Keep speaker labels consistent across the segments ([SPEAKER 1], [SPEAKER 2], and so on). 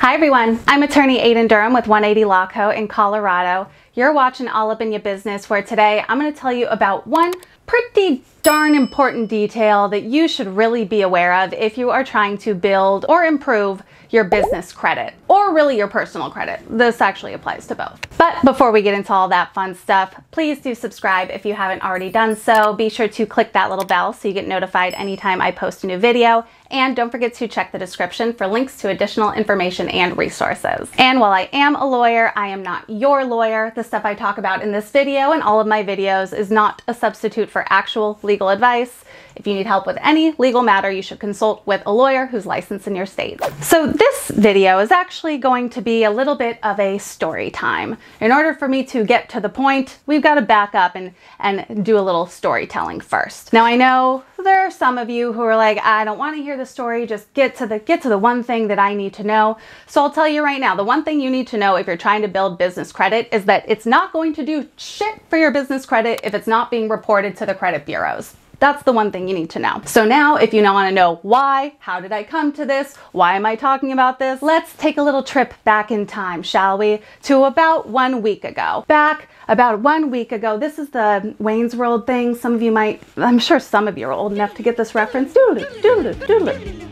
[SPEAKER 1] Hi everyone, I'm attorney Aiden Durham with 180 Law Co. in Colorado. You're watching All Up in Yo' Business where today I'm going to tell you about one pretty darn important detail that you should really be aware of if you are trying to build or improve your business credit or really your personal credit. This actually applies to both. But before we get into all that fun stuff, please do subscribe if you haven't already done so. Be sure to click that little bell so you get notified anytime I post a new video. And don't forget to check the description for links to additional information and resources. And while I am a lawyer, I am not your lawyer. The stuff I talk about in this video and all of my videos is not a substitute for actual legal advice. If you need help with any legal matter, you should consult with a lawyer who's licensed in your state. So this video is actually going to be a little bit of a story time. In order for me to get to the point, we've got to back up and, and do a little storytelling first. Now I know there are some of you who are like, I don't want to hear the story, just get to the get to the one thing that I need to know. So I'll tell you right now, the one thing you need to know if you're trying to build business credit is that it's not going to do shit for your business credit if it's not being reported to the credit bureaus. That's the one thing you need to know. So now if you now want to know why, how did I come to this? Why am I talking about this? Let's take a little trip back in time, shall we? To about one week ago. Back about one week ago, this is the Wayne's World thing. Some of you might, I'm sure some of you are old enough to get this reference. Doodle, doodle, doodle.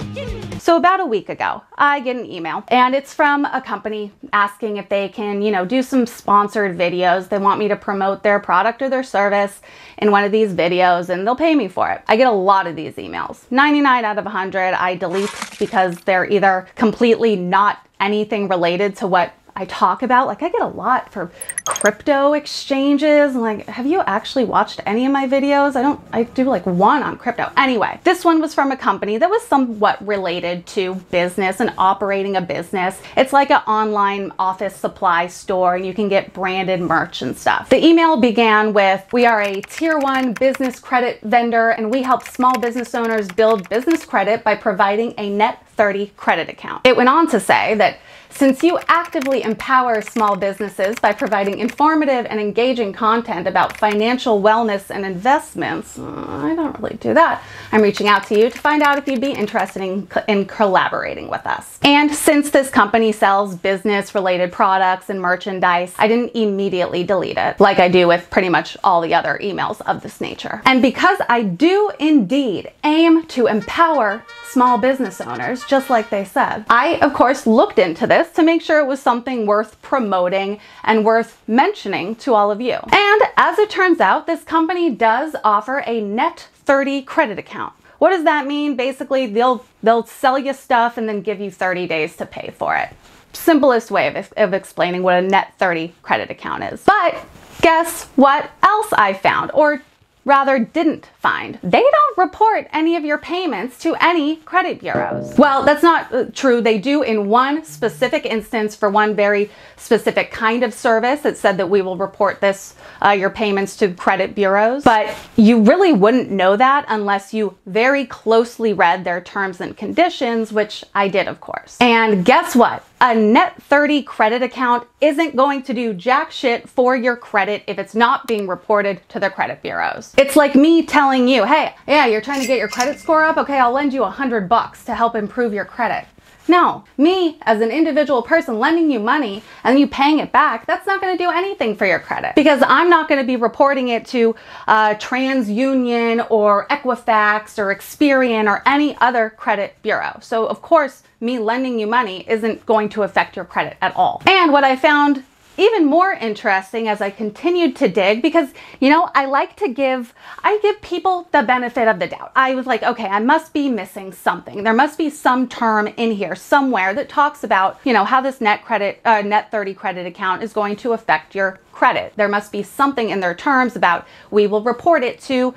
[SPEAKER 1] So about a week ago, I get an email and it's from a company asking if they can, you know, do some sponsored videos. They want me to promote their product or their service in one of these videos and they'll pay me for it. I get a lot of these emails. 99 out of 100 I delete because they're either completely not anything related to what I talk about. Like I get a lot for crypto exchanges. Like, have you actually watched any of my videos? I don't, I do like one on crypto. Anyway, this one was from a company that was somewhat related to business and operating a business. It's like an online office supply store and you can get branded merch and stuff. The email began with, we are a tier one business credit vendor and we help small business owners build business credit by providing a net 30 credit account. It went on to say that since you actively empower small businesses by providing informative and engaging content about financial wellness and investments, uh, I don't really do that. I'm reaching out to you to find out if you'd be interested in, in collaborating with us. And since this company sells business related products and merchandise, I didn't immediately delete it like I do with pretty much all the other emails of this nature. And because I do indeed aim to empower small business owners, just like they said. I, of course, looked into this to make sure it was something worth promoting and worth mentioning to all of you. And as it turns out, this company does offer a net 30 credit account. What does that mean? Basically, they'll they'll sell you stuff and then give you 30 days to pay for it. Simplest way of, of explaining what a net 30 credit account is. But guess what else I found? Or rather didn't find. They don't report any of your payments to any credit bureaus. Well, that's not uh, true. They do in one specific instance for one very specific kind of service. It said that we will report this, uh, your payments to credit bureaus, but you really wouldn't know that unless you very closely read their terms and conditions, which I did, of course. And guess what? A net 30 credit account isn't going to do jack shit for your credit if it's not being reported to the credit bureaus. It's like me telling you, hey, yeah, you're trying to get your credit score up? Okay, I'll lend you a hundred bucks to help improve your credit. No, me as an individual person lending you money and you paying it back, that's not going to do anything for your credit because I'm not going to be reporting it to uh, TransUnion or Equifax or Experian or any other credit bureau. So of course, me lending you money isn't going to affect your credit at all. And what I found even more interesting as I continued to dig because, you know, I like to give, I give people the benefit of the doubt. I was like, okay, I must be missing something. There must be some term in here somewhere that talks about, you know, how this net credit, uh, net 30 credit account is going to affect your credit. There must be something in their terms about we will report it to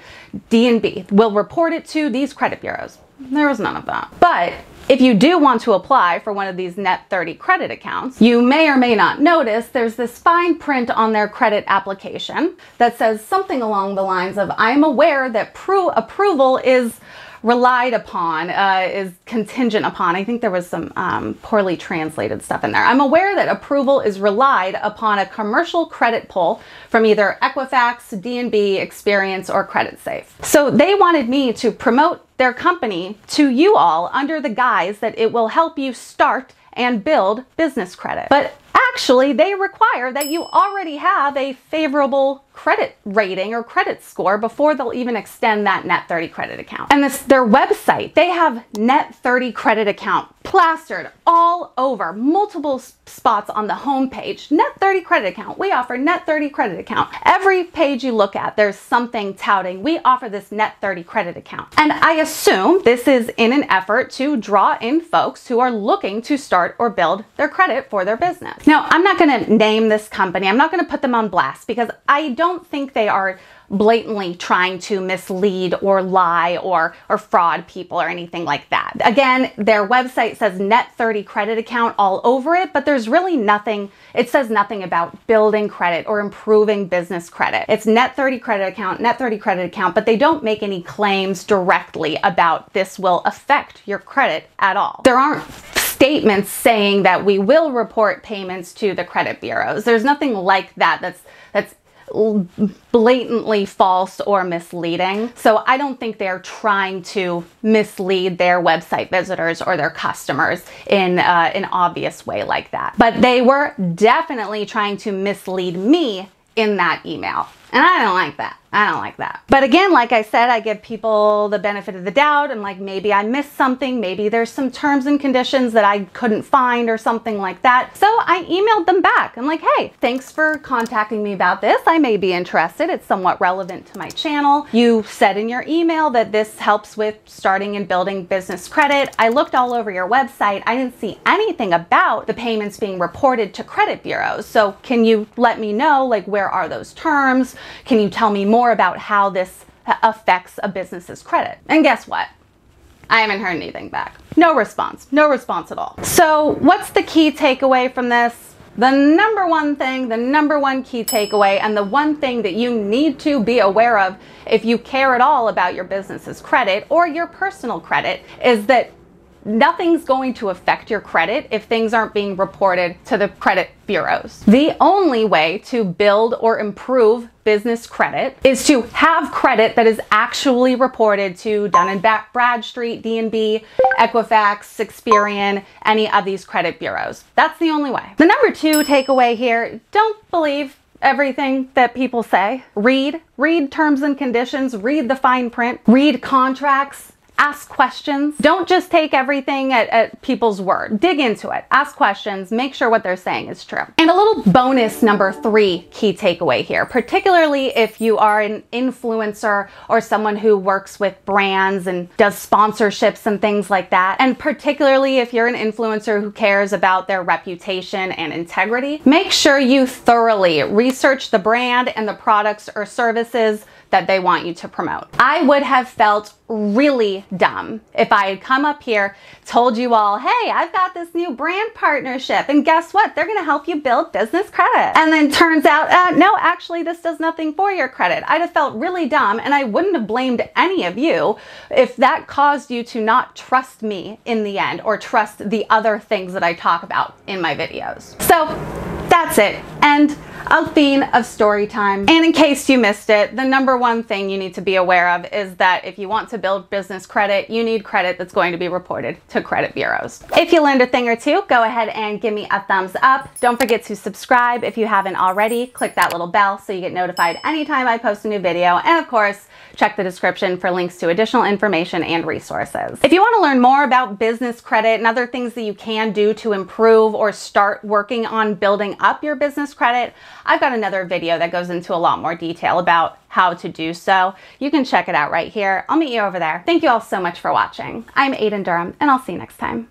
[SPEAKER 1] D&B. We'll report it to these credit bureaus. There was none of that. But if you do want to apply for one of these net 30 credit accounts, you may or may not notice there's this fine print on their credit application that says something along the lines of, I'm aware that approval is relied upon, uh, is contingent upon. I think there was some um, poorly translated stuff in there. I'm aware that approval is relied upon a commercial credit pull from either Equifax, D&B, Experian, or CreditSafe. So they wanted me to promote their company to you all under the guise that it will help you start and build business credit. But actually, they require that you already have a favorable credit rating or credit score before they'll even extend that net 30 credit account. And this their website, they have net 30 credit account plastered all over multiple spots on the homepage. Net 30 credit account. We offer net 30 credit account. Every page you look at, there's something touting. We offer this net 30 credit account. And I assume this is in an effort to draw in folks who are looking to start or build their credit for their business. Now, I'm not going to name this company. I'm not going to put them on blast because I don't think they are blatantly trying to mislead or lie or or fraud people or anything like that. Again, their website says net 30 credit account all over it, but there's really nothing it says nothing about building credit or improving business credit. It's net 30 credit account, net 30 credit account, but they don't make any claims directly about this will affect your credit at all. There aren't statements saying that we will report payments to the credit bureaus. There's nothing like that that's that's blatantly false or misleading. So I don't think they're trying to mislead their website visitors or their customers in uh, an obvious way like that. But they were definitely trying to mislead me in that email. And I don't like that. I don't like that. But again, like I said, I give people the benefit of the doubt and like maybe I missed something, maybe there's some terms and conditions that I couldn't find or something like that. So I emailed them back. I'm like, hey, thanks for contacting me about this. I may be interested. It's somewhat relevant to my channel. You said in your email that this helps with starting and building business credit. I looked all over your website. I didn't see anything about the payments being reported to credit bureaus. So can you let me know, like, where are those terms? Can you tell me more about how this affects a business's credit. And guess what? I haven't heard anything back. No response. No response at all. So, what's the key takeaway from this? The number one thing, the number one key takeaway, and the one thing that you need to be aware of if you care at all about your business's credit or your personal credit is that nothing's going to affect your credit if things aren't being reported to the credit bureaus. The only way to build or improve business credit is to have credit that is actually reported to Dun and Bradstreet, D&B, Equifax, Experian, any of these credit bureaus. That's the only way. The number two takeaway here, don't believe everything that people say. Read, read terms and conditions, read the fine print, read contracts, ask questions. Don't just take everything at, at, people's word. Dig into it. Ask questions. Make sure what they're saying is true. And a little bonus number three key takeaway here, particularly if you are an influencer or someone who works with brands and does sponsorships and things like that. And particularly if you're an influencer who cares about their reputation and integrity, make sure you thoroughly research the brand and the products or services that they want you to promote. I would have felt really dumb if I had come up here, told you all, hey, I've got this new brand partnership, and guess what? They're gonna help you build business credit. And then turns out, uh, no, actually, this does nothing for your credit. I'd have felt really dumb, and I wouldn't have blamed any of you if that caused you to not trust me in the end or trust the other things that I talk about in my videos. So that's it. And a theme of story time. And in case you missed it, the number one thing you need to be aware of is that if you want to build business credit, you need credit that's going to be reported to credit bureaus. If you learned a thing or two, go ahead and give me a thumbs up. Don't forget to subscribe if you haven't already. Click that little bell so you get notified anytime I post a new video. And of course, check the description for links to additional information and resources. If you want to learn more about business credit and other things that you can do to improve or start working on building up your business credit, I've got another video that goes into a lot more detail about how to do so. You can check it out right here. I'll meet you over there. Thank you all so much for watching. I'm Aiden Durham, and I'll see you next time.